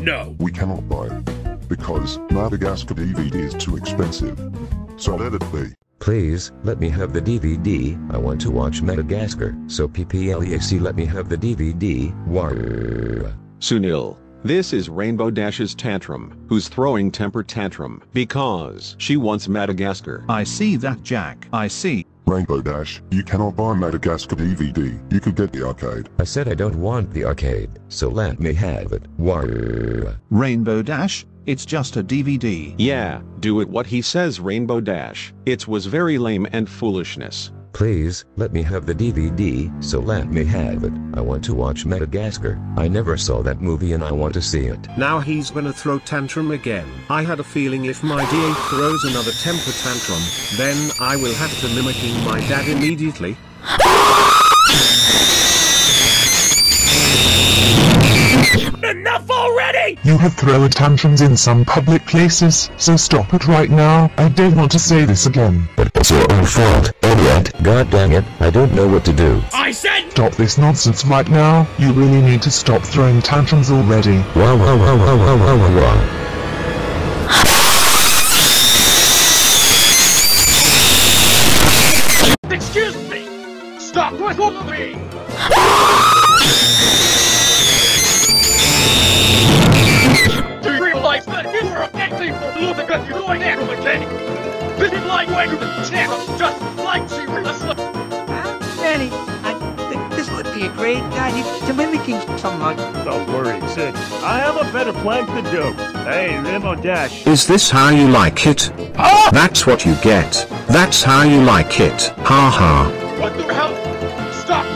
No. We cannot buy it. Because Madagascar DVD is too expensive. So let it be. Please, let me have the DVD. I want to watch Madagascar. So PPLEAC let me have the DVD. War. Sunil. This is Rainbow Dash's tantrum, who's throwing temper tantrum because she wants Madagascar. I see that, Jack. I see. Rainbow Dash, you cannot buy Madagascar DVD. You could get the arcade. I said I don't want the arcade, so let me have it. War. Rainbow Dash, it's just a DVD. Yeah, do it what he says Rainbow Dash. It was very lame and foolishness. Please, let me have the DVD, so let me have it. I want to watch Madagascar. I never saw that movie and I want to see it. Now he's gonna throw tantrum again. I had a feeling if my DA throws another temper tantrum, then I will have to mimicking my dad immediately. Enough already! You have thrown tantrums in some public places, so stop it right now. I don't want to say this again. But it's your own fault, and yet, god dang it, I don't know what to do. I said Stop this nonsense right now. You really need to stop throwing tantrums already. Wow wow wow wow wow wow wow wow. Excuse me! Stop with me! Do you realize that you are a gay people who look at you doing it from a? This is like way to the just like she was Danny, I think this would be a great idea to mimicking someone. Don't worry, Sid. I have a better plan to do. Hey, Rainbow Dash. Is this how you like it? Ah! That's what you get. That's how you like it. Ha ha. What the hell? Stop!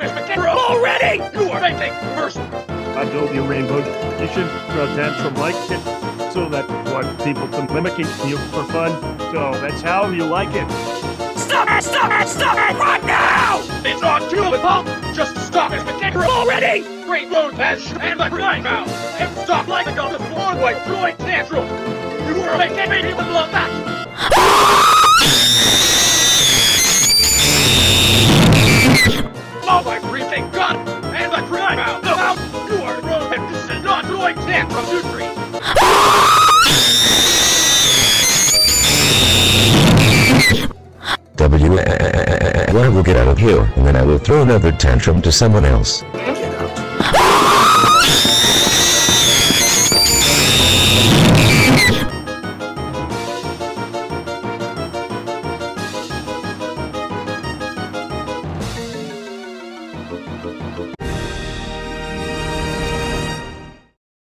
Mr. Kidro already! You are making worse! I told you, Rainbow. You should throw tantrum like it so that what people can mimic you for fun. So that's how you like it. Stop it! Stop it! Stop it! Right now! It's on you, Paul! Just stop it. Kidro already! Great road patch and the crime now! And stop like a the floor like throwing tantrum! You are making me even love that! Oh my freaking god! And the crime out! Now you are wrong and this is not throwing tantrum, W I will get out of here, and then I will throw another tantrum to someone else.